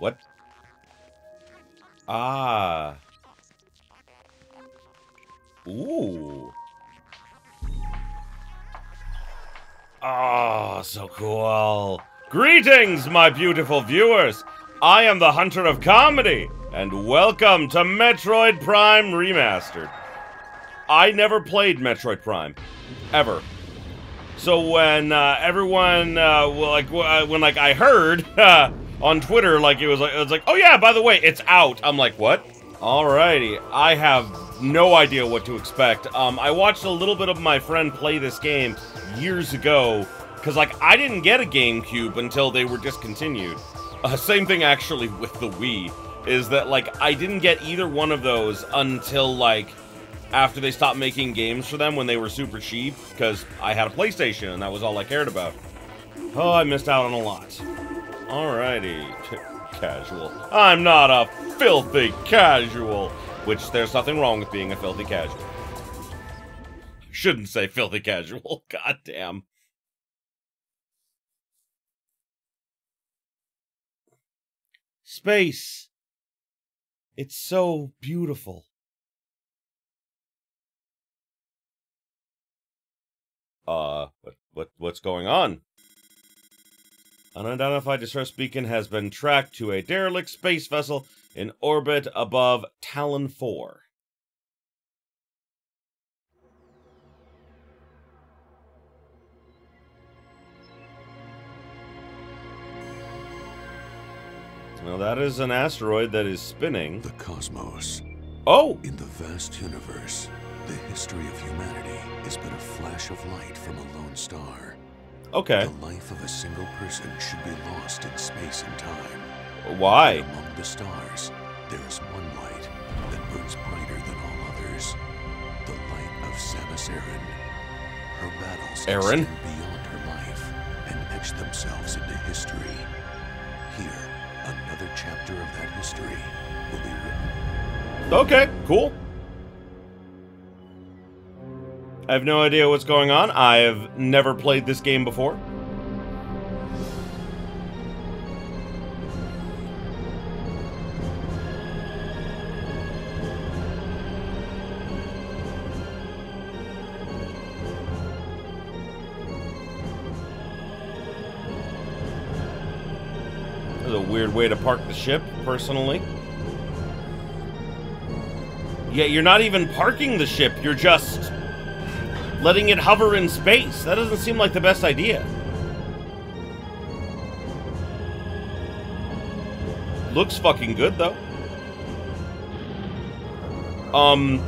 What? Ah. Ooh. Ah, so cool. Greetings, my beautiful viewers. I am the Hunter of Comedy, and welcome to Metroid Prime Remastered. I never played Metroid Prime, ever. So when uh, everyone, uh, like uh, when like I heard uh, on Twitter, like it was like it was like, oh yeah, by the way, it's out. I'm like, what? Alrighty, I have no idea what to expect. Um, I watched a little bit of my friend play this game years ago, because like I didn't get a GameCube until they were discontinued. Uh, same thing actually with the Wii, is that like I didn't get either one of those until like after they stopped making games for them when they were super cheap, because I had a PlayStation and that was all I cared about. Oh, I missed out on a lot. Alrighty, casual. I'm not a filthy casual, which there's nothing wrong with being a filthy casual. Shouldn't say filthy casual, goddamn. Space. It's so beautiful. Uh, what, what, what's going on? An unidentified distress beacon has been tracked to a derelict space vessel in orbit above Tallon 4. Now that is an asteroid that is spinning. The cosmos. Oh! In the vast universe, the history of humanity is but a flash of light from a lone star. Okay. The life of a single person should be lost in space and time. Why? Among the stars, there is one light that burns brighter than all others. The light of Samus Aran. Her battles Aran? extend beyond her life and etch themselves into history. Here, another chapter of that history will be written. Okay, cool. I have no idea what's going on. I have never played this game before. Weird way to park the ship, personally. Yeah, you're not even parking the ship, you're just letting it hover in space. That doesn't seem like the best idea. Looks fucking good, though. Um,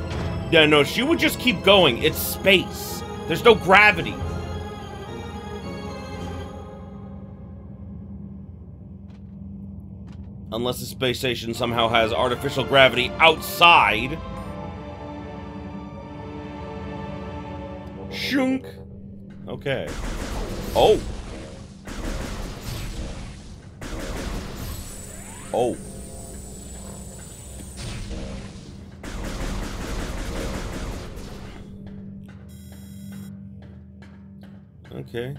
yeah, no, she would just keep going. It's space. There's no gravity. Unless the space station somehow has artificial gravity outside. Shunk. Okay. Oh. Oh. Okay.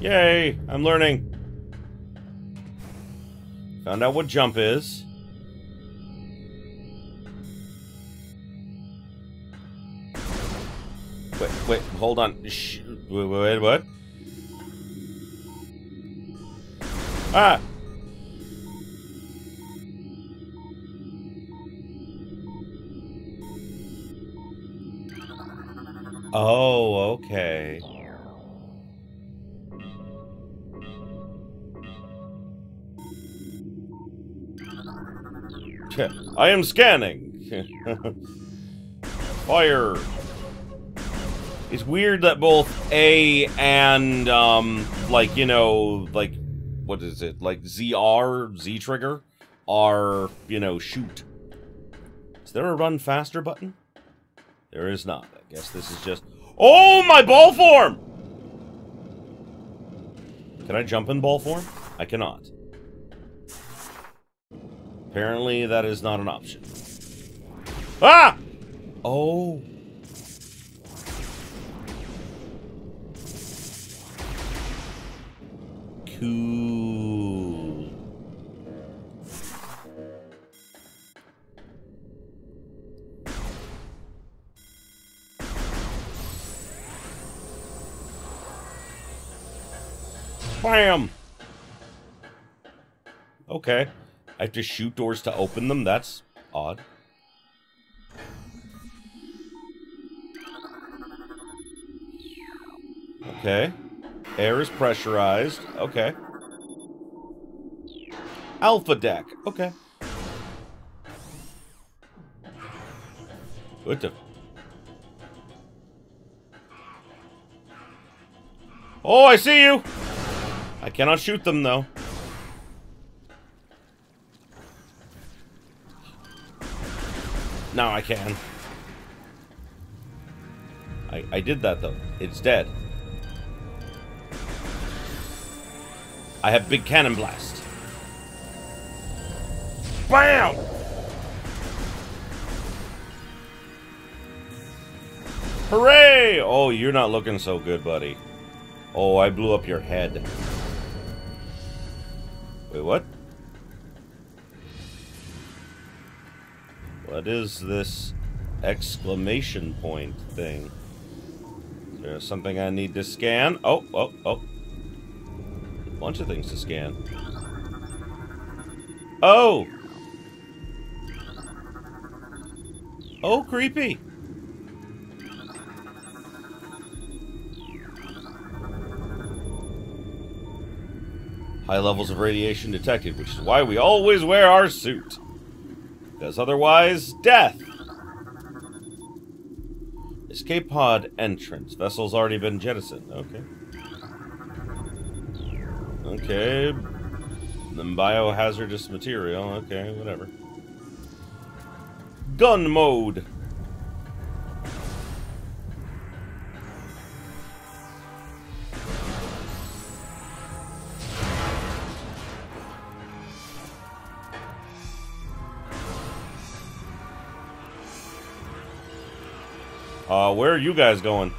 Yay! I'm learning. Found out what jump is. Wait, hold on. Shh. Wait, wait, what? Ah! Oh, okay. I am scanning. Fire. It's weird that both A and, um, like, you know, like, what is it? Like ZR, Z trigger are, you know, shoot. Is there a run faster button? There is not. I guess this is just. Oh, my ball form! Can I jump in ball form? I cannot. Apparently, that is not an option. Ah! Oh. Cool. Bam! Okay. I have to shoot doors to open them? That's odd. Okay. Air is pressurized. Okay. Alpha deck. Okay. What the... Oh, I see you! I cannot shoot them, though. Now I can. I, I did that, though. It's dead. I have Big Cannon Blast. BAM! Hooray! Oh, you're not looking so good, buddy. Oh, I blew up your head. Wait, what? What is this exclamation point thing? Is there something I need to scan? Oh, oh, oh. Bunch of things to scan. Oh! Oh, creepy! High levels of radiation detected, which is why we always wear our suit. Because otherwise, death. Escape pod entrance. Vessel's already been jettisoned. Okay. Okay. Then biohazardous material. Okay, whatever. Gun mode. Uh, where are you guys going?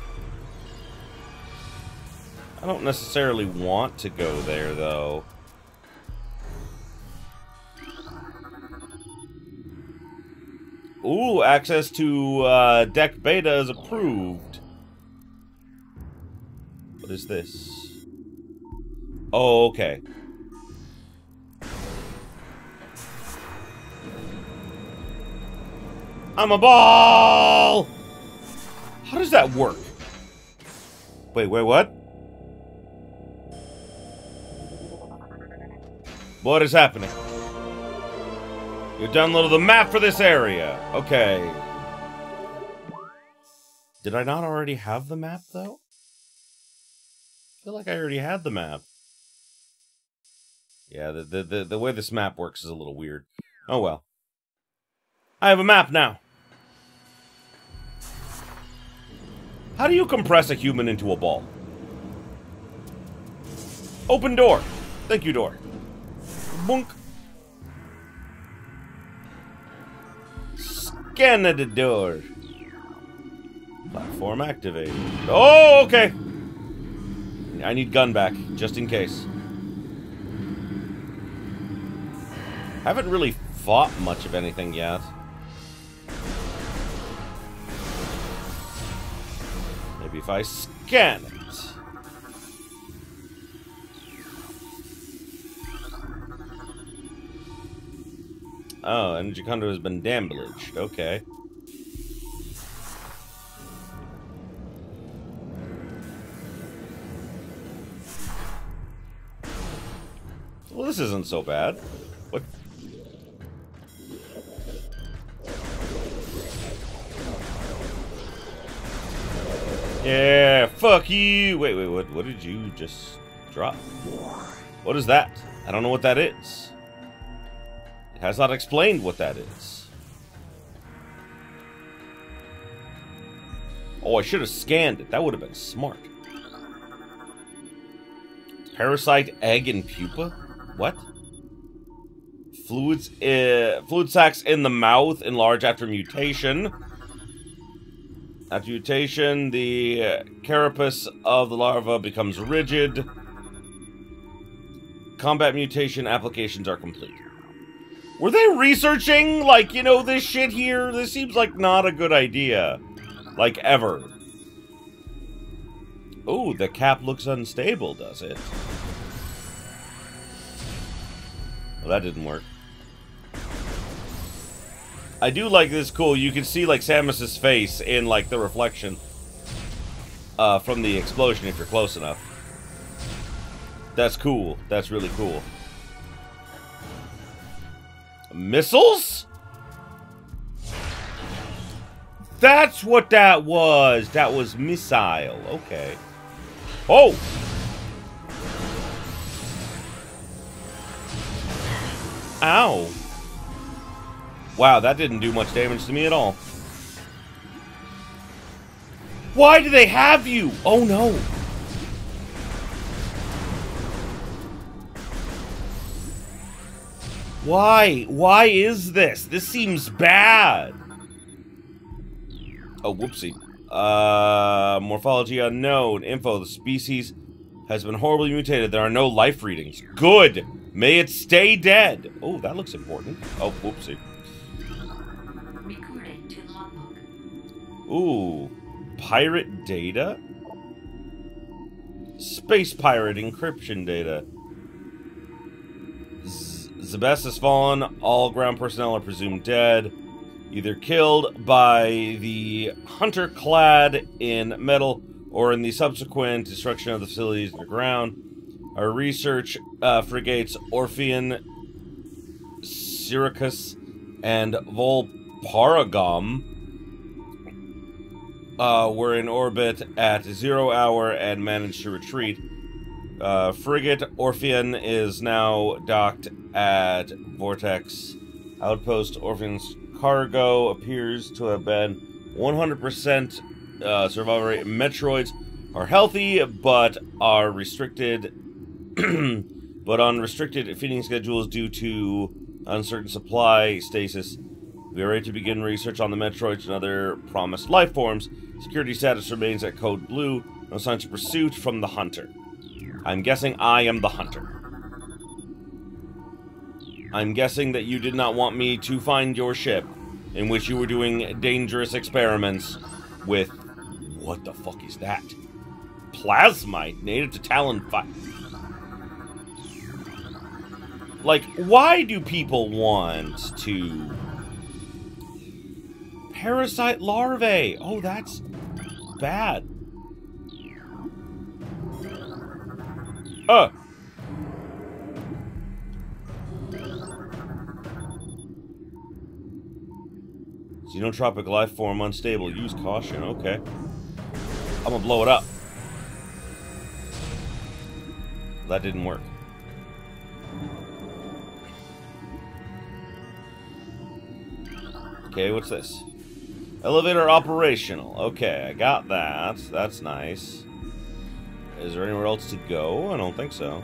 Don't necessarily want to go there, though. Ooh, access to uh, deck beta is approved. What is this? Oh, okay. I'm a ball! How does that work? Wait, wait, what? What is happening? You downloaded the map for this area. Okay. Did I not already have the map, though? I feel like I already had the map. Yeah, the, the, the, the way this map works is a little weird. Oh well. I have a map now. How do you compress a human into a ball? Open door. Thank you, door. Boink. Scan the door. Platform activated. Oh, okay. I need gun back, just in case. Haven't really fought much of anything yet. Maybe if I scan it. Oh, energy conduit has been damaged. Okay. Well, this isn't so bad. What? Yeah, fuck you. Wait, wait, what, what did you just drop? What is that? I don't know what that is. Has not explained what that is. Oh, I should have scanned it. That would have been smart. Parasite, egg, and pupa? What? Fluids, uh, fluid sacs in the mouth enlarge after mutation. After mutation, the carapace of the larva becomes rigid. combat mutation applications are complete. Were they researching, like, you know, this shit here? This seems like not a good idea. Like, ever. Oh, the cap looks unstable, does it? Well, that didn't work. I do like this cool. You can see, like, Samus's face in, like, the reflection uh, from the explosion if you're close enough. That's cool. That's really cool. Missiles? That's what that was. That was missile. Okay. Oh! Ow. Wow, that didn't do much damage to me at all. Why do they have you? Oh no. Why? Why is this? This seems bad. Oh, whoopsie. Uh, morphology unknown. Info, the species has been horribly mutated. There are no life readings. Good. May it stay dead. Oh, that looks important. Oh, whoopsie. Recording. Ooh. Pirate data? Space pirate encryption data. Z Zebes has fallen. All ground personnel are presumed dead. Either killed by the hunter clad in metal or in the subsequent destruction of the facilities underground. Our research uh, frigates Orpheon, Siracus, and Volparagum uh, were in orbit at zero hour and managed to retreat. Uh, frigate Orpheon is now docked at Vortex Outpost. Orpheon's cargo appears to have been 100% uh, survival rate. Metroids are healthy, but are restricted, but on restricted feeding schedules due to uncertain supply stasis. We are ready to begin research on the Metroids and other promised life forms. Security status remains at Code Blue. No signs of pursuit from the Hunter. I'm guessing I am the Hunter. I'm guessing that you did not want me to find your ship, in which you were doing dangerous experiments with... What the fuck is that? Plasmite, native to Tallon 5. Like, why do people want to... Parasite larvae! Oh, that's bad. Uh! Xenotropic life form unstable. Use caution. Okay. I'm gonna blow it up. That didn't work. Okay, what's this? Elevator operational. Okay, I got that. That's nice. Is there anywhere else to go? I don't think so.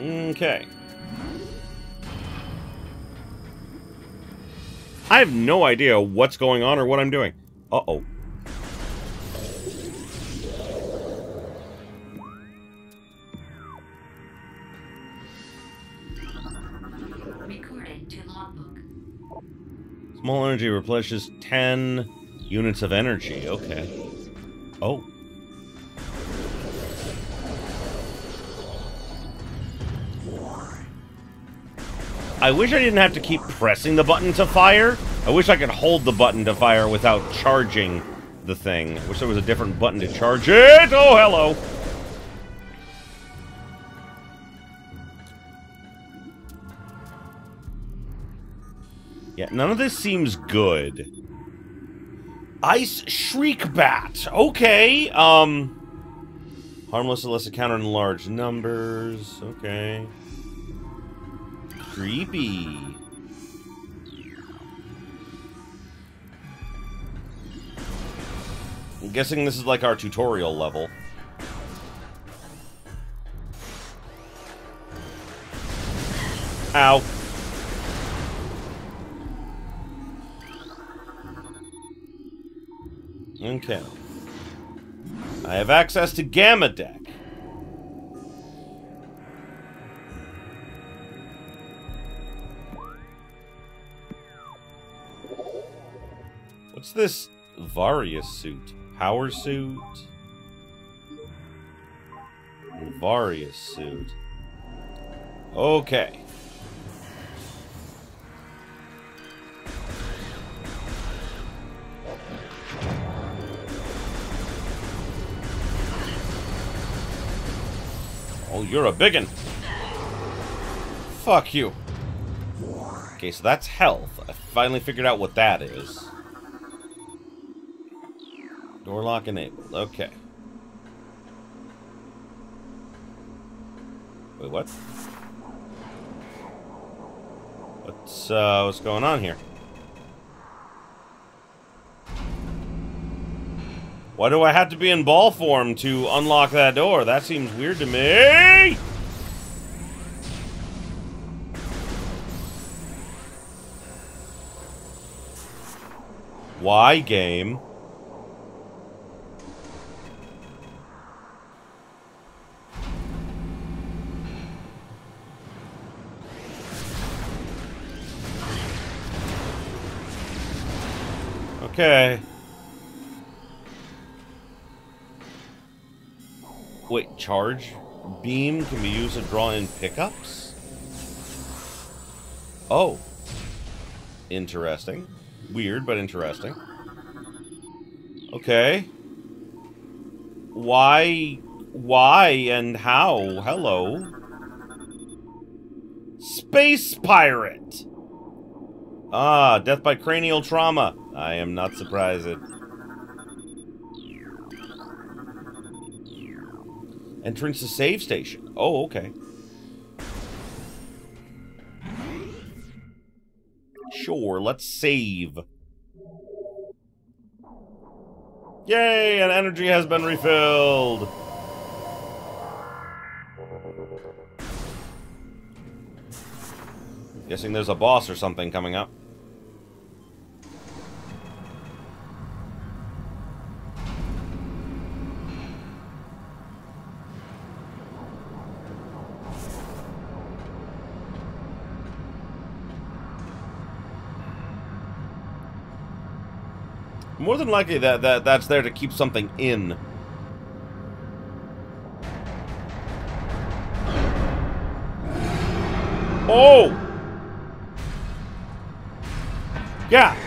Okay. I have no idea what's going on or what I'm doing. Uh-oh. Recording to logbook. Small energy replenishes 10 units of energy. Okay. Oh. I wish I didn't have to keep pressing the button to fire. I wish I could hold the button to fire without charging the thing. I wish there was a different button to charge it. Oh, hello. Yeah, none of this seems good. Ice Shriek Bat. Okay. Um. Harmless unless encountered in large numbers. Okay. Creepy. I'm guessing this is like our tutorial level. Ow. Okay. I have access to Gamma Deck. What's this Varia suit? Power suit? Varia suit. Okay. Oh, you're a biggin. Fuck you. Okay, so that's health. I finally figured out what that is. Door lock enabled. Okay. Wait, what? What's, uh, what's going on here? Why do I have to be in ball form to unlock that door? That seems weird to me! Why, game? Okay. Wait, charge beam can be used to draw in pickups? Oh. Interesting. Weird, but interesting. Okay. Why? Why and how? Hello. Space pirate! Ah, death by cranial trauma. I am not surprised. Entrance to save station. Oh, okay. Sure, let's save. Yay, and energy has been refilled. Guessing there's a boss or something coming up. More than likely that, that that's there to keep something in. Oh! Yeah.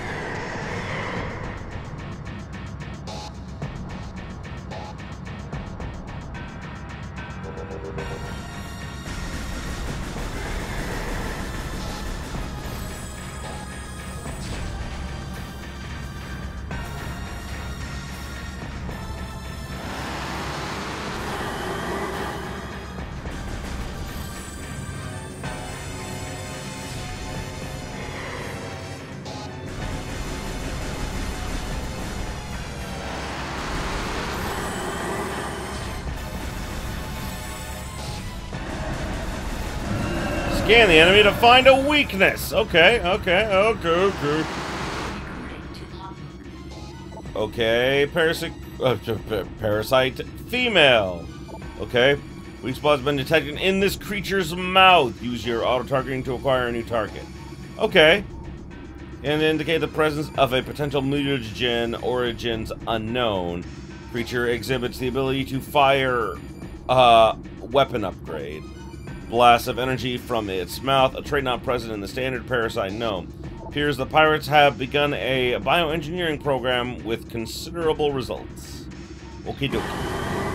Scan the enemy to find a weakness. Okay, okay, okay, okay. Okay, parasite, uh, parasite female. Okay, weak spot has been detected in this creature's mouth. Use your auto-targeting to acquire a new target. Okay. And indicate the presence of a potential mutagen, origins unknown. Creature exhibits the ability to fire uh, weapon upgrade blasts of energy from its mouth, a trait not present in the standard parasite genome. Appears the pirates have begun a bioengineering program with considerable results. Okie dokie.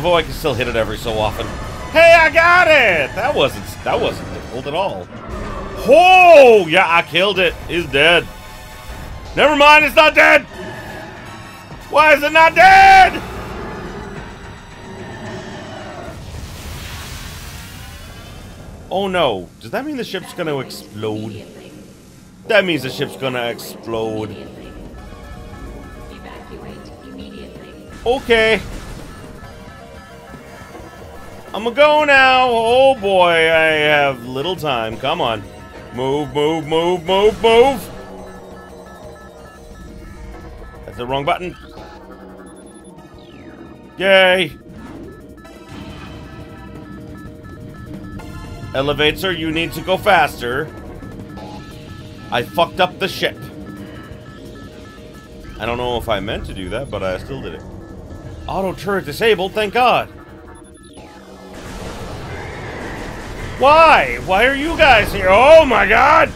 Although I can still hit it every so often. Hey, I got it! That wasn't that wasn't difficult at all. Oh, yeah, I killed it. It's dead. Never mind, it's not dead. Why is it not dead? Oh no. Does that mean the ship's gonna explode? That means the ship's gonna explode. Okay. I'm gonna go now. Oh boy, I have little time. Come on. Move, move, move, move, move. That's the wrong button. Yay. Elevator, you need to go faster. I fucked up the ship. I don't know if I meant to do that, but I still did it. Auto turret disabled, thank God. Why? Why are you guys here? Oh my God!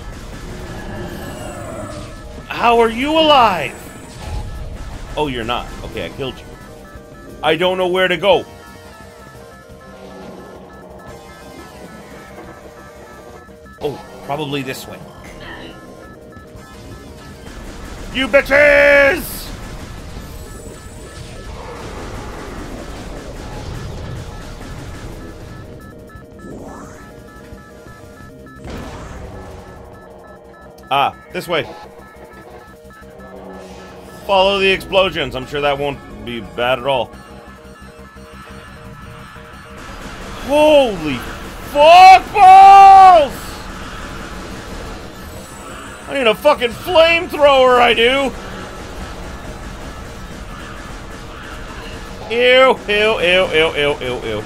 How are you alive? Oh, you're not. Okay, I killed you. I don't know where to go. Oh, probably this way. You bitches! Ah, this way. Follow the explosions. I'm sure that won't be bad at all. Holy fuck balls! I need a fucking flamethrower, I do! Ew, ew, ew, ew, ew, ew, ew.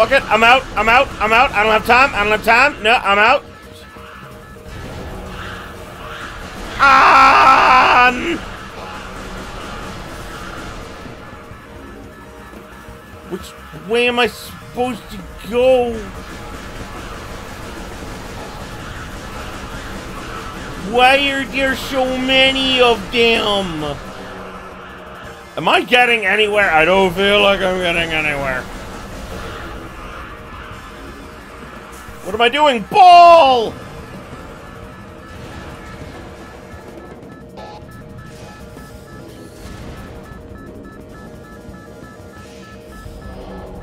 Fuck it, I'm out, I'm out, I'm out. I don't have time, I don't have time. No, I'm out. Ah! Which way am I supposed to go? Why are there so many of them? Am I getting anywhere? I don't feel like I'm getting anywhere. What am I doing? Ball!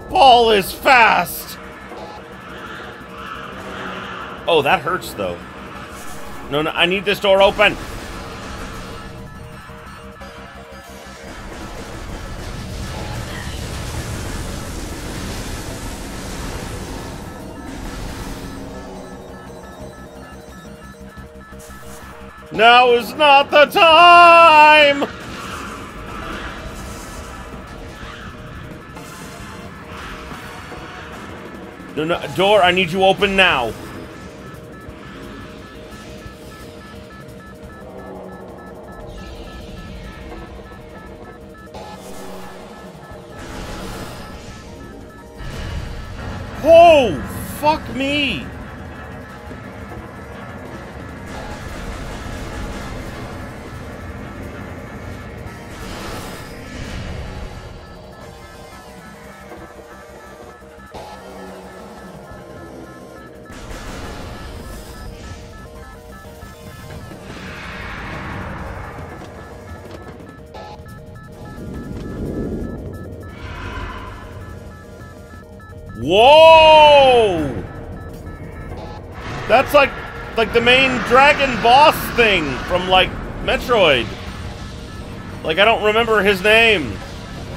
Ball is fast! Oh, that hurts, though. No, no, I need this door open! Now is not the time! No, no, door, I need you open now. Oh, fuck me. Whoa! That's like like the main dragon boss thing from like Metroid. Like I don't remember his name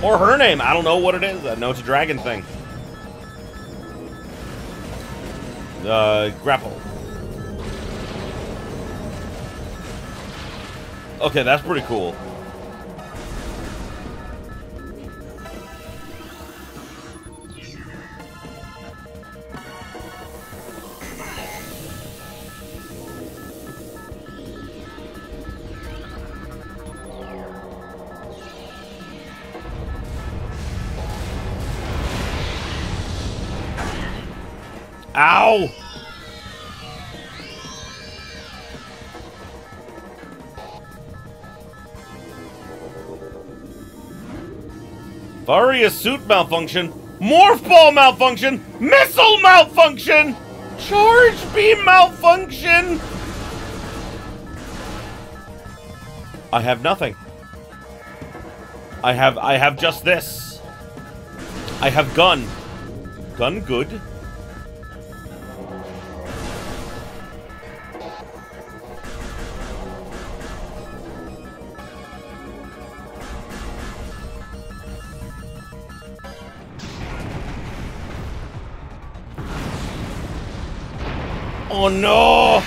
or her name. I don't know what it is. I know it's a dragon thing. Uh, grapple. Okay, that's pretty cool. Varia suit malfunction, morph ball malfunction, missile malfunction, charge beam malfunction. I have nothing. I have I have just this. I have gun. Gun good. Oh no!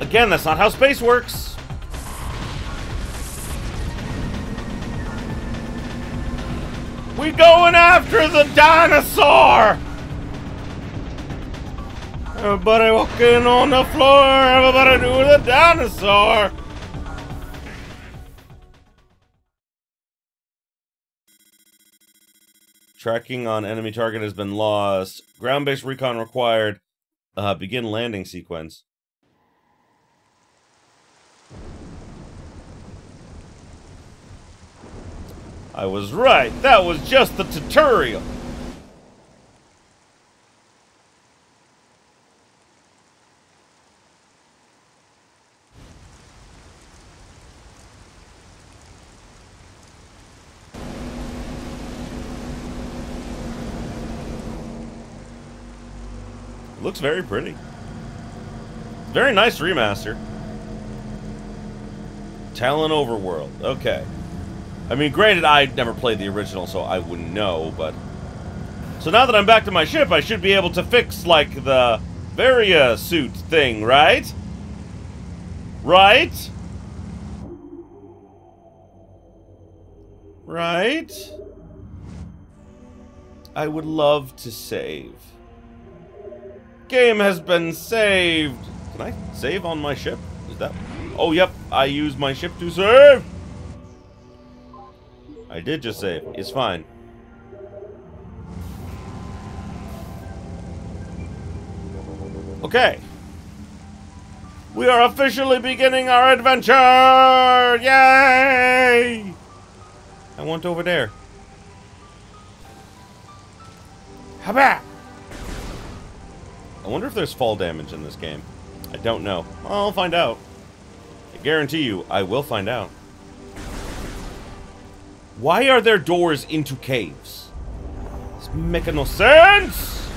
Again, that's not how space works. We going after the dinosaur! Everybody walking on the floor, everybody do the dinosaur! Tracking on enemy target has been lost. Ground-based recon required. Uh, begin landing sequence. I was right. That was just the tutorial. Looks very pretty. Very nice remaster. Tallon Overworld. Okay. I mean, granted, I never played the original, so I wouldn't know, but... So now that I'm back to my ship, I should be able to fix, like, the Varia suit thing, right? Right? Right? I would love to save. Game has been saved! Can I save on my ship? Is that... Oh, yep, I use my ship to save! I did just save. It's fine. Okay. We are officially beginning our adventure! Yay! I want over there. How about? I wonder if there's fall damage in this game. I don't know. I'll find out. I guarantee you, I will find out. Why are there doors into caves? This makes no sense!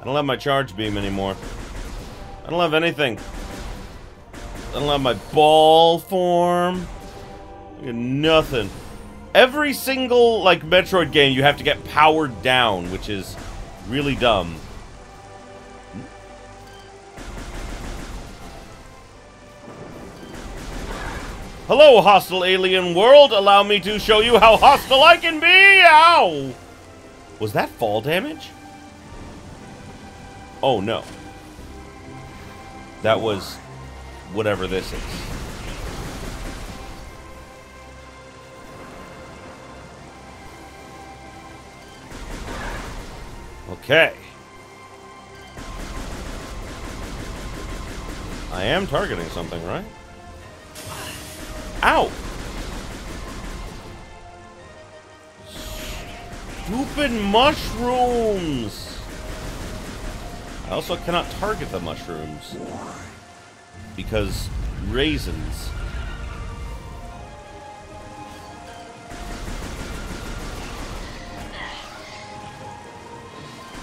I don't have my charge beam anymore. I don't have anything. I don't have my ball form. nothing. Every single, like, Metroid game, you have to get powered down, which is really dumb. Hello, hostile alien world. Allow me to show you how hostile I can be. Ow! Was that fall damage? Oh, no. That was whatever this is. Okay. I am targeting something, right? Ow! Stupid mushrooms! I also cannot target the mushrooms. Because raisins.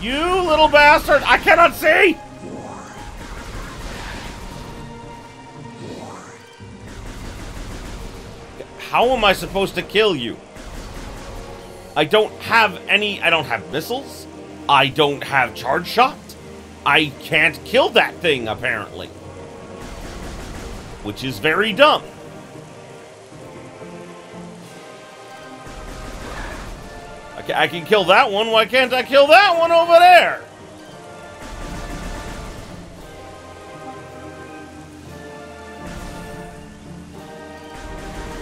You little bastard! I cannot see! How am I supposed to kill you? I don't have any... I don't have missiles. I don't have charge shot. I can't kill that thing, apparently. Which is very dumb. I can, kill that one. Why can't I kill that one over there?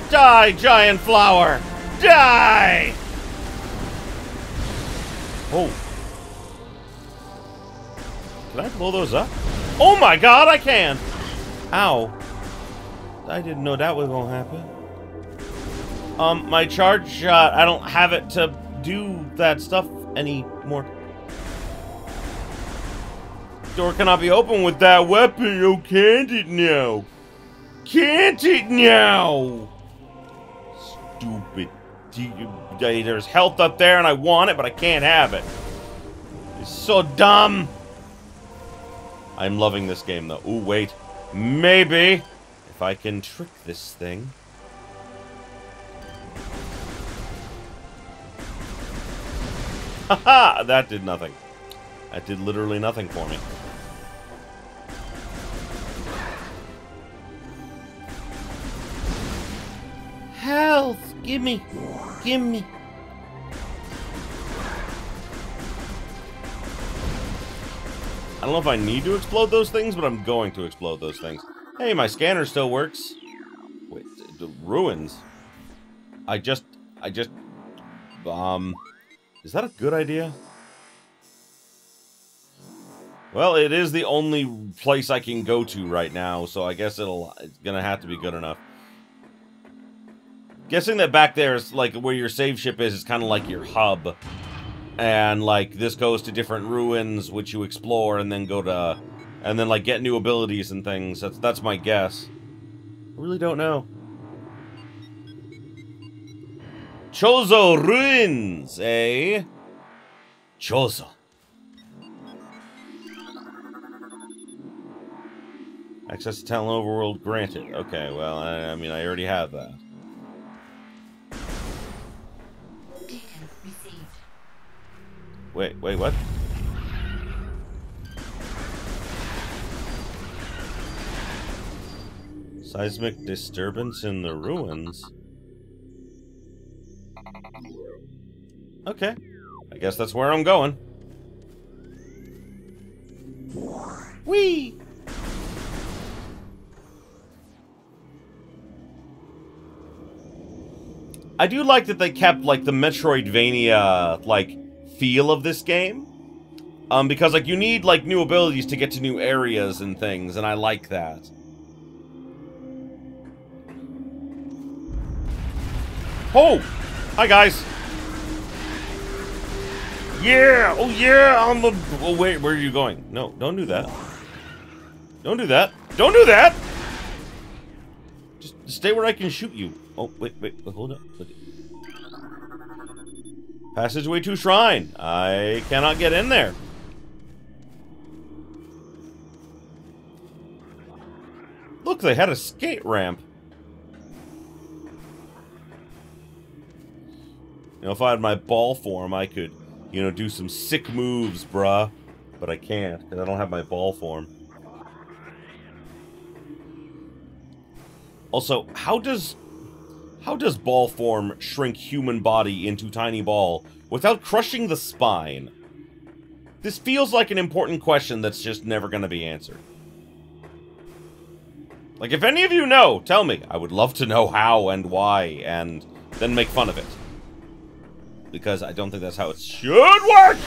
Die, giant flower! Die! Oh. Can I blow those up? Oh my god, I can! Ow. I didn't know that was gonna happen. Um, my charge shot, I don't have it to do that stuff anymore. Door cannot be opened with that weapon. Oh, can't it now? Can't it now? stupid. There's health up there and I want it, but I can't have it. It's so dumb. I'm loving this game though. Ooh, wait. Maybe. If I can trick this thing. Haha! that did nothing. That did literally nothing for me. Health! Gimme! Gimme! I don't know if I need to explode those things, but I'm going to explode those things. Hey, my scanner still works. Wait, the ruins. I just, I just, um, is that a good idea? Well, it is the only place I can go to right now, so I guess it'll, it's gonna have to be good enough. Guessing that back there is, like, where your save ship is, is kind of like your hub. And, like, this goes to different ruins, which you explore, and then go to... And then, like, get new abilities and things. That's, that's my guess. I really don't know. Chozo Ruins, eh? Chozo. Access to Tallon Overworld granted. Okay, well, I, I mean, I already have that. Wait, wait, what? Seismic disturbance in the ruins? Okay. I guess that's where I'm going. Whee! I do like that they kept, like, the Metroidvania, like, feel of this game. Um, because, like, you need, like, new abilities to get to new areas and things, and I like that. Oh! Hi, guys! Yeah! Oh, yeah! On the... Oh, wait, where are you going? No, don't do that. Don't do that. Don't do that! Just stay where I can shoot you. Oh, wait, wait, hold up. Passageway to Shrine. I cannot get in there. Look, they had a skate ramp. You know, if I had my ball form, I could, you know, do some sick moves, bruh. But I can't, because I don't have my ball form. Also, how does how does ball form shrink human body into tiny ball without crushing the spine? This feels like an important question that's just never going to be answered. Like, if any of you know, tell me. I would love to know how and why, and then make fun of it. Because I don't think that's how it should work!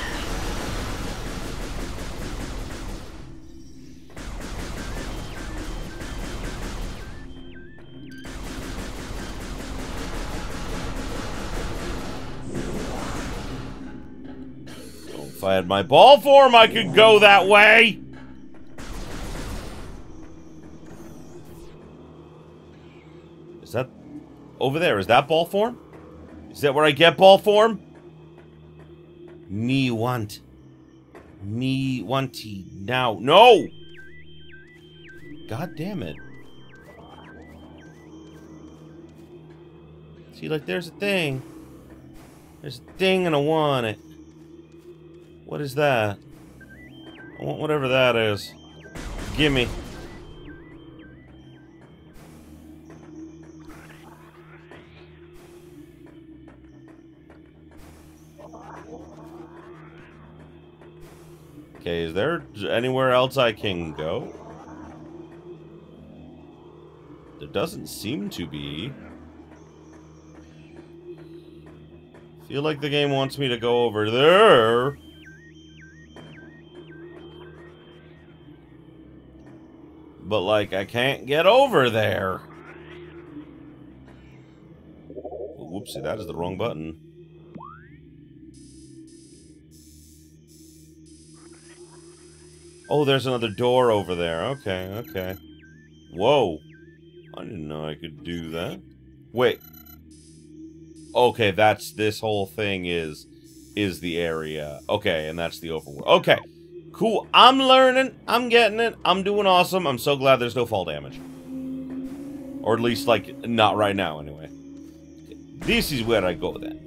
If I had my ball form, I could go that way! Is that... Over there, is that ball form? Is that where I get ball form? Me want. Me wanty now. No! God damn it. See, like, there's a thing. There's a thing and I want it. What is that? I want whatever that is. Gimme. Okay, is there anywhere else I can go? There doesn't seem to be. Feel like the game wants me to go over there. But, like, I can't get over there. Whoopsie, that is the wrong button. Oh, there's another door over there. Okay, okay. Whoa. I didn't know I could do that. Wait. Okay, that's this whole thing is is the area. Okay, and that's the overworld. Okay. Cool. I'm learning. I'm getting it. I'm doing awesome. I'm so glad there's no fall damage. Or at least, like, not right now, anyway. This is where I go, then.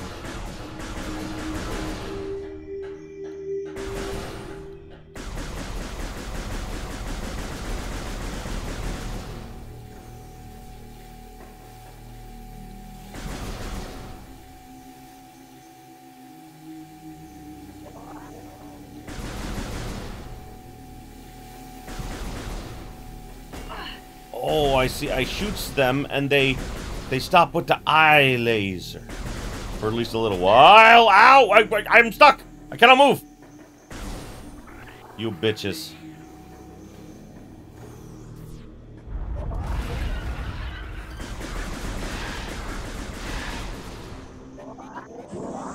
See. I shoots them, and they they stop with the eye laser for at least a little while. Ow! I, I, I'm stuck. I cannot move. You bitches.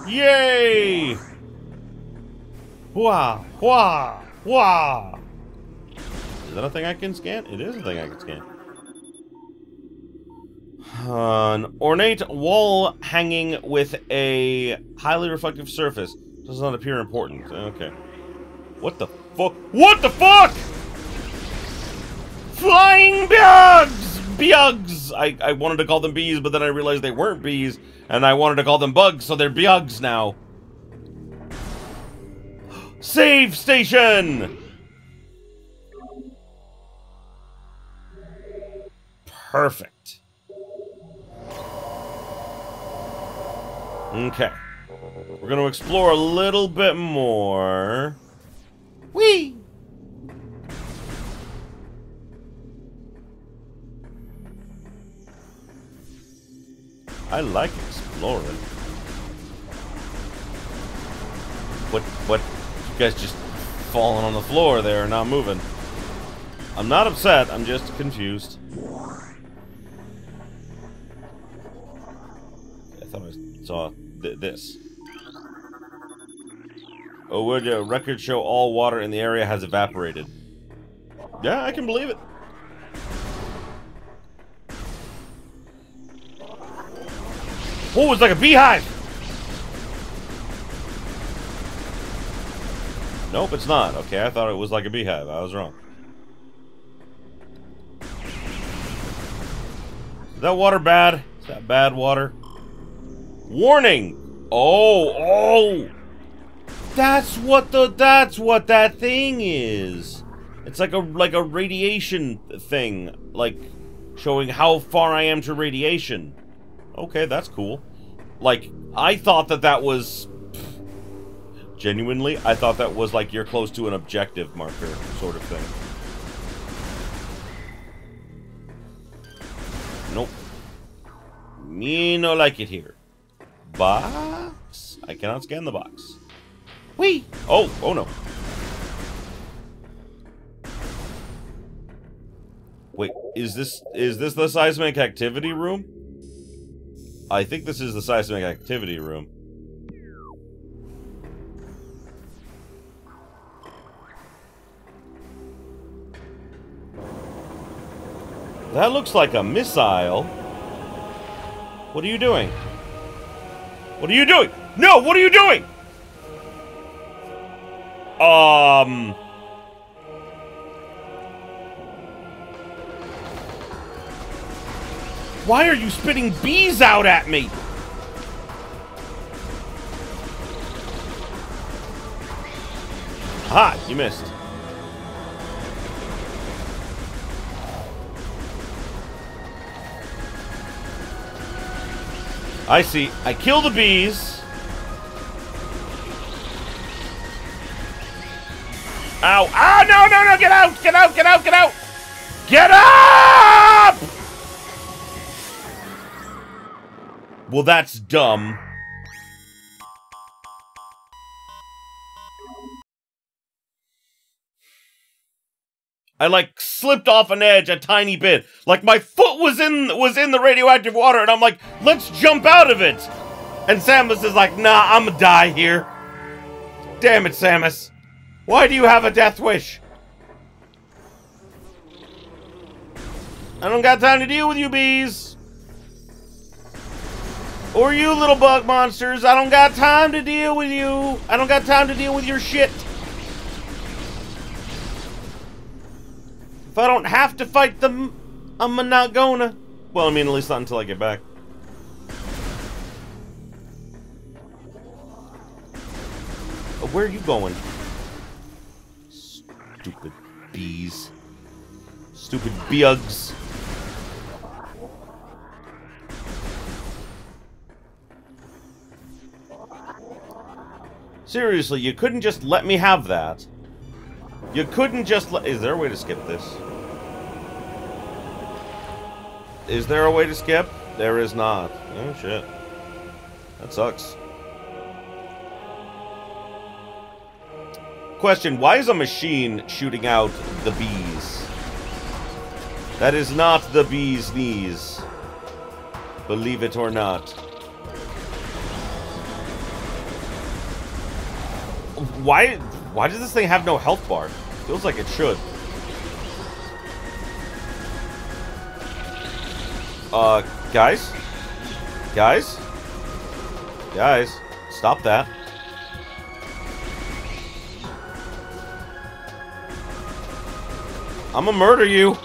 Yay! Wah, wah, wah. Is that a thing I can scan? It is a thing I can scan. An ornate wall hanging with a highly reflective surface. Does not appear important. Okay. What the fuck? What the fuck? Flying bugs! Bugs! I, I wanted to call them bees, but then I realized they weren't bees, and I wanted to call them bugs, so they're bugs now. Save station! Perfect. Okay. We're going to explore a little bit more. Whee! I like exploring. What, what, you guys just falling on the floor there, not moving. I'm not upset, I'm just confused. I thought I saw th this. Oh, would the records show all water in the area has evaporated? Yeah, I can believe it. Oh, it's like a beehive! Nope, it's not. Okay, I thought it was like a beehive. I was wrong. Is that water bad? Is that bad water? Warning! Oh, oh! That's what the that's what that thing is. It's like a like a radiation thing, like showing how far I am to radiation. Okay, that's cool. Like I thought that that was genuinely, I thought that was like you're close to an objective marker sort of thing. Nope. Me no like it here. Box? I cannot scan the box. Whee! Oh, oh no. Wait, is this is this the seismic activity room? I think this is the seismic activity room. That looks like a missile. What are you doing? What are you doing? No, what are you doing? Um... Why are you spitting bees out at me? Ah, you missed. I see. I kill the bees. Ow. Ah, no, no, no. Get out. Get out. Get out. Get out. Get up! Well, that's dumb. I like slipped off an edge a tiny bit. Like my foot was in was in the radioactive water and I'm like, "Let's jump out of it." And Samus is like, "Nah, I'm gonna die here." Damn it, Samus. Why do you have a death wish? I don't got time to deal with you bees. Or you little bug monsters. I don't got time to deal with you. I don't got time to deal with your shit. If I don't have to fight them, I'm not gonna. Well, I mean, at least not until I get back. Oh, where are you going? Stupid bees. Stupid bugs. Seriously, you couldn't just let me have that. You couldn't just let... Is there a way to skip this? Is there a way to skip? There is not. Oh, shit. That sucks. Question, why is a machine shooting out the bees? That is not the bee's knees. Believe it or not. Why why does this thing have no health bar? Feels like it should. Uh, guys? Guys? Guys, stop that. I'm gonna murder you.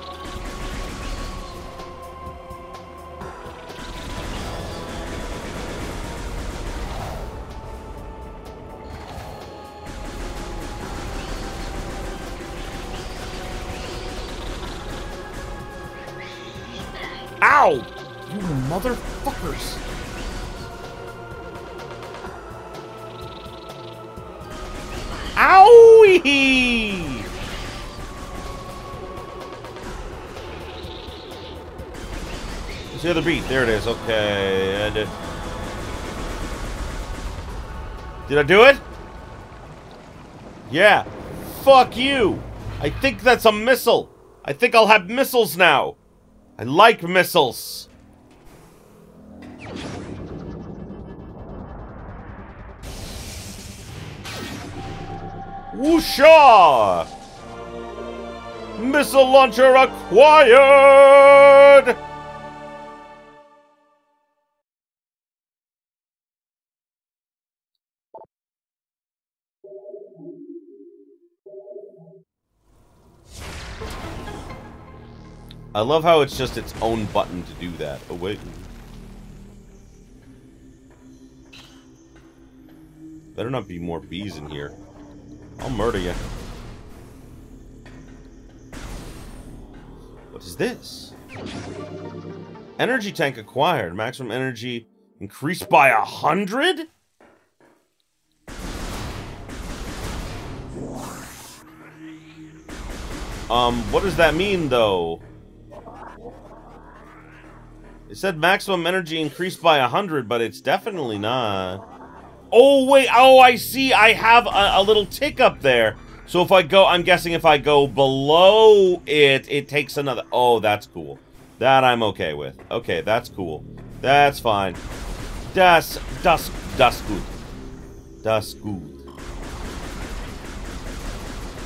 There it is. Okay. And, did I do it? Yeah. Fuck you. I think that's a missile. I think I'll have missiles now. I like missiles. Woosha! Missile launcher acquired! I love how it's just its own button to do that. Oh, wait. Better not be more bees in here. I'll murder you. What is this? Energy tank acquired. Maximum energy increased by a hundred? Um, what does that mean, though? It said maximum energy increased by 100, but it's definitely not. Oh, wait. Oh, I see. I have a, a, little tick up there. So if I go, I'm guessing if I go below it, it takes another. Oh, that's cool. That I'm okay with. Okay, that's cool. That's fine. Das, das, das gut. Das gut.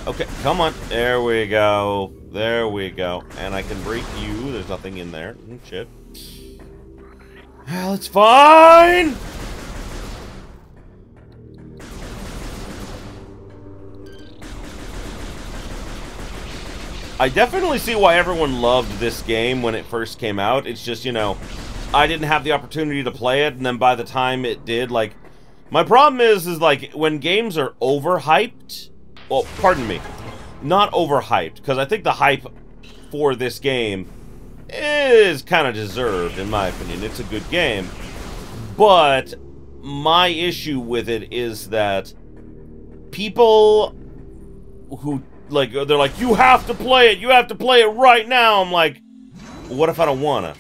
Okay, come on. There we go. There we go. And I can break you. There's nothing in there. Mm, shit. Well, it's fine! I definitely see why everyone loved this game when it first came out. It's just, you know, I didn't have the opportunity to play it, and then by the time it did, like... My problem is, is like, when games are overhyped... Well, pardon me. Not overhyped, because I think the hype for this game is kind of deserved, in my opinion. It's a good game. But my issue with it is that people who, like, they're like, you have to play it, you have to play it right now. I'm like, what if I don't wanna?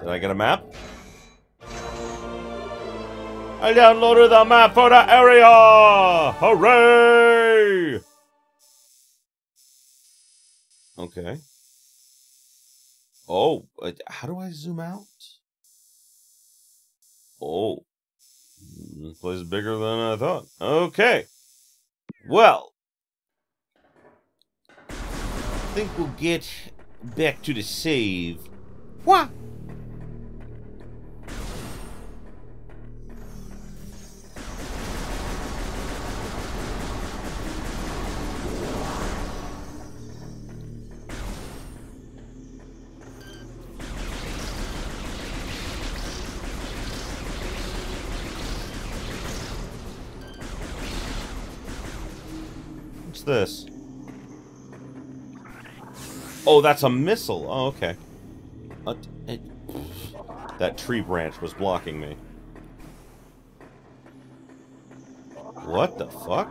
Did I get a map? I downloaded the map for the area! Hooray! Okay. Oh, uh, how do I zoom out? Oh. This place is bigger than I thought. Okay. Well. I think we'll get back to the save. What? What's this? Oh, that's a missile. Oh, okay. Uh, it, that tree branch was blocking me. What the fuck?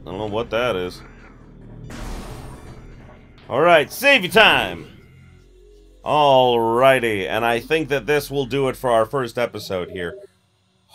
I don't know what that is. Alright, save your time! Alrighty, and I think that this will do it for our first episode here.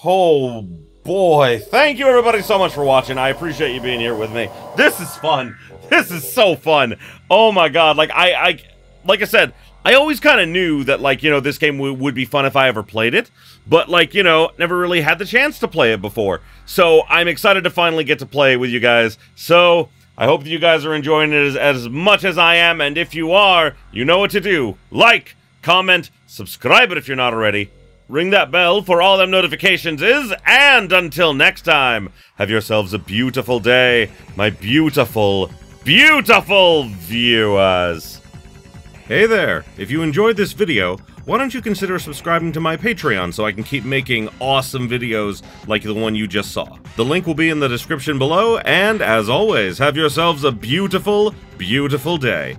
Oh boy, thank you everybody so much for watching. I appreciate you being here with me. This is fun. This is so fun. Oh my god, like I, I like I said, I always kind of knew that like, you know, this game would be fun if I ever played it, but like, you know, never really had the chance to play it before. So, I'm excited to finally get to play with you guys. So, I hope that you guys are enjoying it as, as much as I am, and if you are, you know what to do. Like, comment, subscribe if you're not already, ring that bell for all them notifications is, and until next time, have yourselves a beautiful day, my beautiful, beautiful viewers. Hey there, if you enjoyed this video, why don't you consider subscribing to my Patreon so I can keep making awesome videos like the one you just saw. The link will be in the description below, and as always, have yourselves a beautiful, beautiful day.